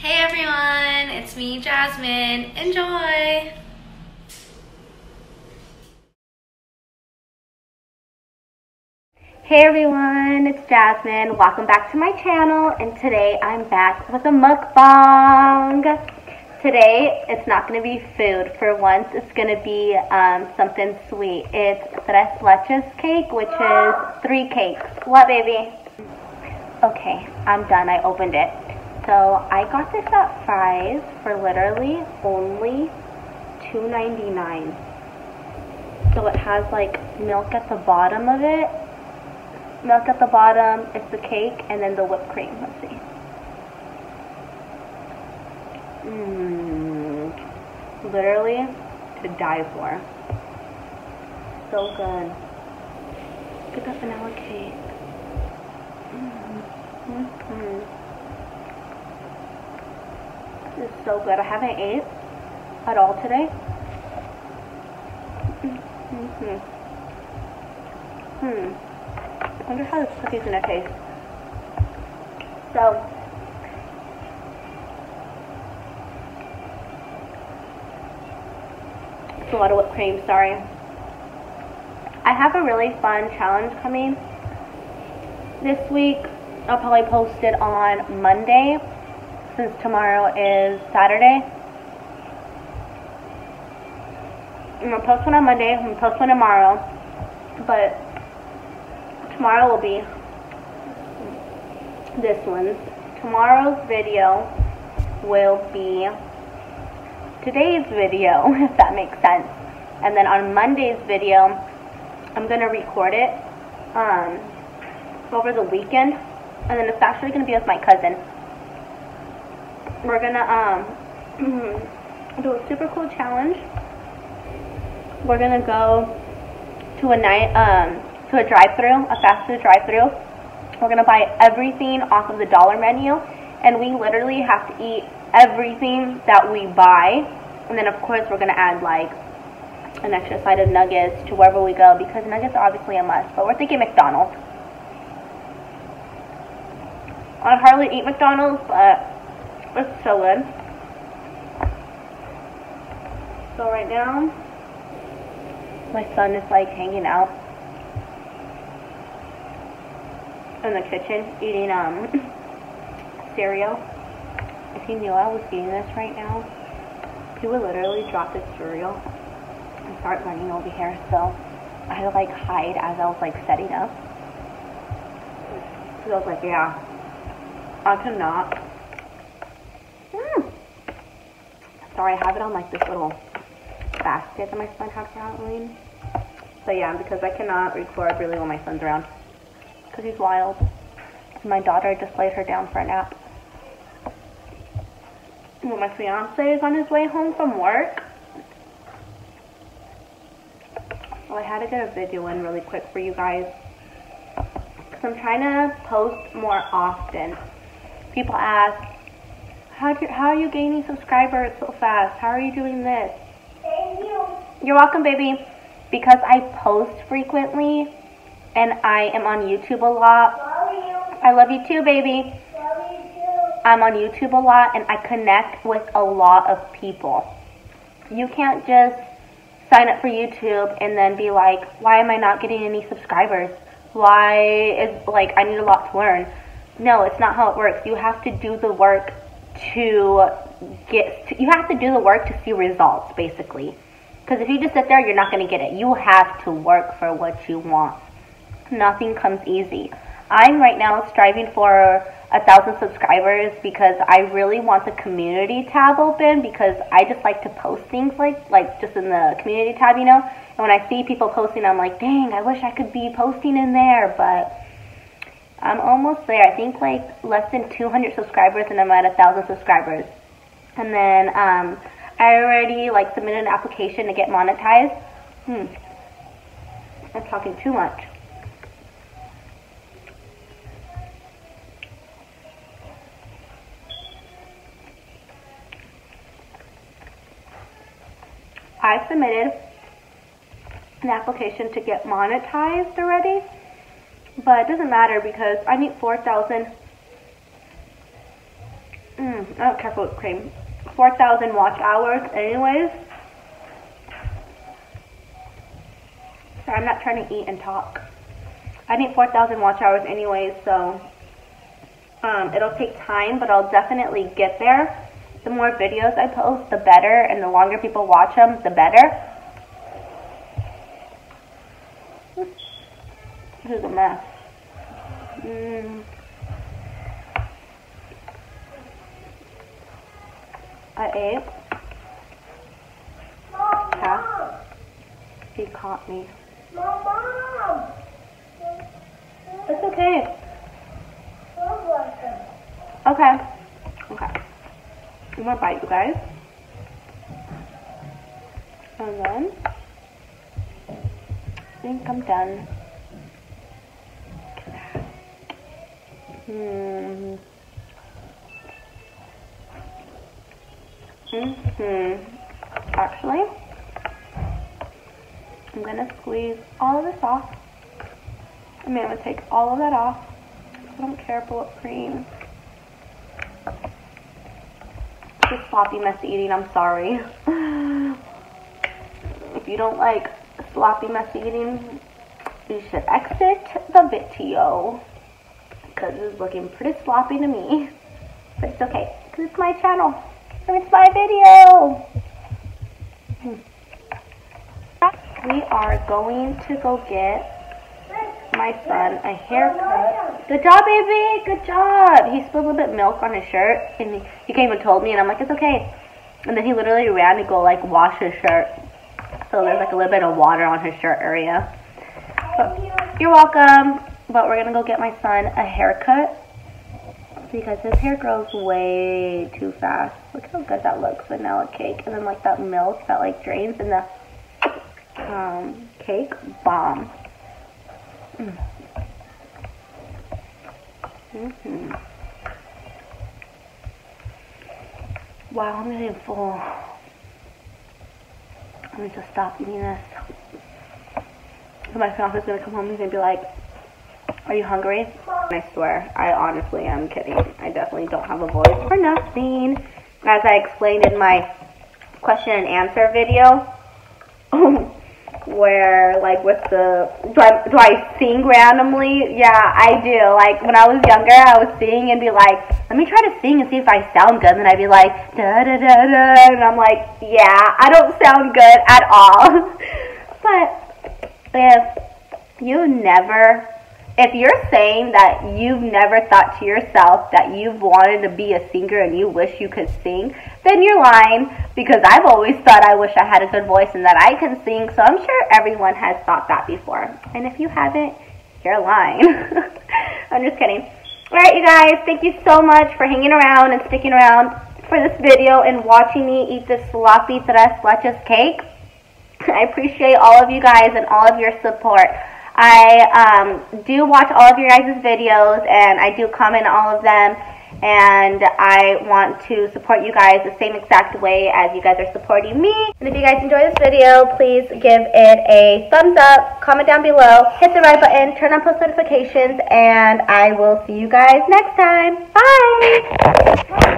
Hey everyone, it's me, Jasmine. Enjoy! Hey everyone, it's Jasmine. Welcome back to my channel and today I'm back with a mukbang. Today it's not going to be food. For once it's going to be um, something sweet. It's tres leches cake which is three cakes. What baby? Okay, I'm done. I opened it. So I got this at Fry's for literally only $2.99. So it has like milk at the bottom of it. Milk at the bottom, it's the cake, and then the whipped cream. Let's see. Mmm. Literally to die for. So good. Look at the vanilla cake. Mm -hmm. Is so good. I haven't ate at all today. Mm hmm Hmm. I wonder how this cookie's gonna taste. So, it's a lot of whipped cream, sorry. I have a really fun challenge coming this week. I'll probably post it on Monday since tomorrow is Saturday. I'm gonna post one on Monday, I'm gonna post one tomorrow, but tomorrow will be this one. Tomorrow's video will be today's video, if that makes sense. And then on Monday's video, I'm gonna record it um, over the weekend, and then it's actually gonna be with my cousin we're gonna um do a super cool challenge. We're gonna go to a night um to a drive-through, a fast food drive-through. We're gonna buy everything off of the dollar menu, and we literally have to eat everything that we buy. And then of course we're gonna add like an extra side of nuggets to wherever we go because nuggets are obviously a must. But we're thinking McDonald's. I hardly eat McDonald's, but it's so good. So right now, my son is like hanging out in the kitchen eating um cereal. If he knew I was eating this right now, he would literally drop his cereal and start running over here. So I had to like hide as I was like setting up. So I was like, yeah, I cannot Sorry, I have it on like this little basket that my son had for Halloween. So yeah, because I cannot record really when my son's around. Because he's wild. My daughter just laid her down for a nap. Well, my fiance is on his way home from work. well, I had to get a video in really quick for you guys. Because I'm trying to post more often. People ask, how, do, how are you gaining subscribers so fast? How are you doing this? Thank you. You're welcome, baby. Because I post frequently and I am on YouTube a lot. Love. I love you too, baby. Love you too. I'm on YouTube a lot and I connect with a lot of people. You can't just sign up for YouTube and then be like, why am I not getting any subscribers? Why is, like, I need a lot to learn. No, it's not how it works. You have to do the work to get, you have to do the work to see results, basically. Because if you just sit there, you're not going to get it. You have to work for what you want. Nothing comes easy. I'm right now striving for a thousand subscribers because I really want the community tab open because I just like to post things like like just in the community tab, you know. And when I see people posting, I'm like, dang, I wish I could be posting in there, but I'm almost there. I think like less than 200 subscribers and I'm at a 1,000 subscribers. And then um, I already like submitted an application to get monetized. Hmm. I'm talking too much. I submitted an application to get monetized already. But it doesn't matter because I need 4,000 Mm, I don't care for cream. 4,000 watch hours anyways. So I'm not trying to eat and talk. I need 4,000 watch hours anyways, so um, it'll take time, but I'll definitely get there. The more videos I post, the better, and the longer people watch them, the better. Is a mess. Mm. I ate. Mom, He caught me. Mom. It's okay. Okay. Okay. Gonna bite you guys. And then I think I'm done. Hmm. hmm Actually, I'm gonna squeeze all of this off. I mean, I'm gonna take all of that off. I don't care for what cream. Just sloppy, messy eating. I'm sorry. If you don't like sloppy, messy eating, you should exit the video because it's looking pretty sloppy to me. But it's okay because it's my channel and it's my video. We are going to go get my son a haircut. Good job, baby. Good job. He spilled a little bit of milk on his shirt, and he, came and told me, and I'm like, it's okay. And then he literally ran to go like wash his shirt. So there's like a little bit of water on his shirt area. But you're welcome. But we're gonna go get my son a haircut because his hair grows way too fast. Look how good that looks, vanilla cake, and then like that milk that like drains in the um, cake, bomb. hmm Wow, I'm getting full. I'm gonna just stop eating this. And my fiance's gonna come home and be like, Are you hungry? I swear, I honestly am kidding. I definitely don't have a voice for nothing. As I explained in my question and answer video, where like with the do I do I sing randomly? Yeah, I do. Like when I was younger, I would sing and be like, "Let me try to sing and see if I sound good." And then I'd be like, "Da da da da," and I'm like, "Yeah, I don't sound good at all." but if you never if you're saying that you've never thought to yourself that you've wanted to be a singer and you wish you could sing, then you're lying because I've always thought I wish I had a good voice and that I can sing. So I'm sure everyone has thought that before. And if you haven't, you're lying. I'm just kidding. All right, you guys, thank you so much for hanging around and sticking around for this video and watching me eat this sloppy tres leches cake. I appreciate all of you guys and all of your support. I um, do watch all of your guys' videos and I do comment on all of them and I want to support you guys the same exact way as you guys are supporting me. And if you guys enjoy this video, please give it a thumbs up, comment down below, hit the right button, turn on post notifications, and I will see you guys next time. Bye!